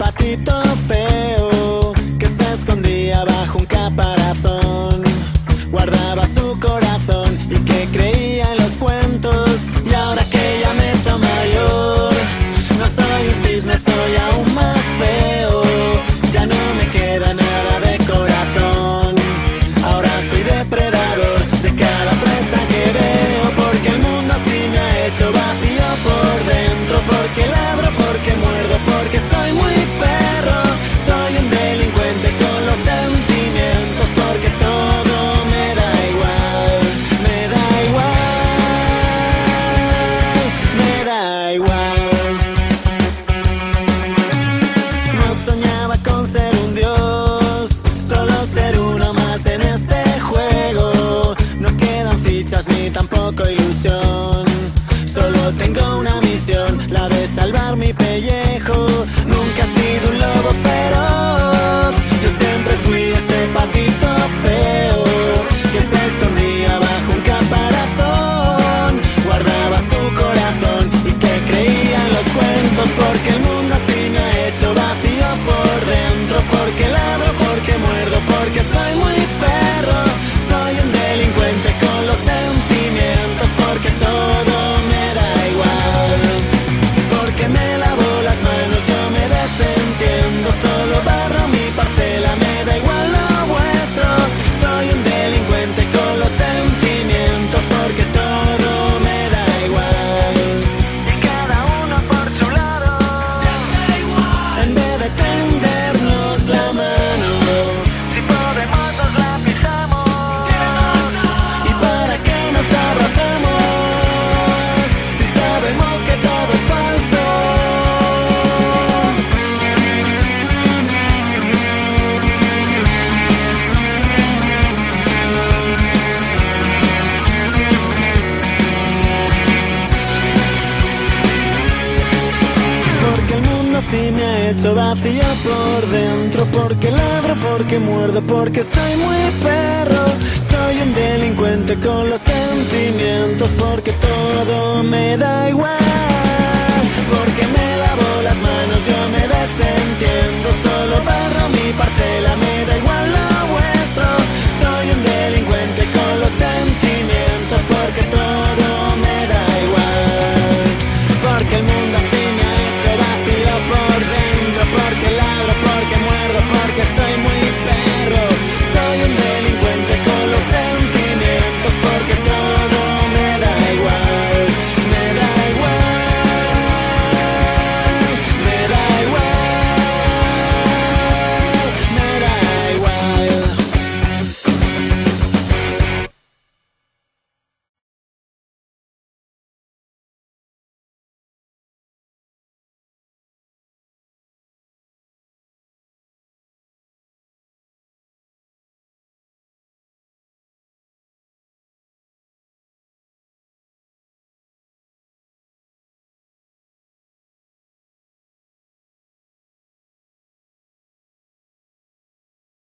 patito feo que se escondía bajo un caparazón. Guardaba su corazón y que creía en los cuentos. Y ahora que ya me he hecho mayor, no soy un cisne, soy aún más feo. Ya no me queda nada de corazón. Ahora soy depredador de cada presa que veo. Porque el mundo así me ha hecho vacío por dentro. Porque ladro, porque muerdo, hecho vacío por dentro Porque ladro, porque muerdo, porque soy muy perro. Soy un delincuente con los sentimientos Porque todo me da igual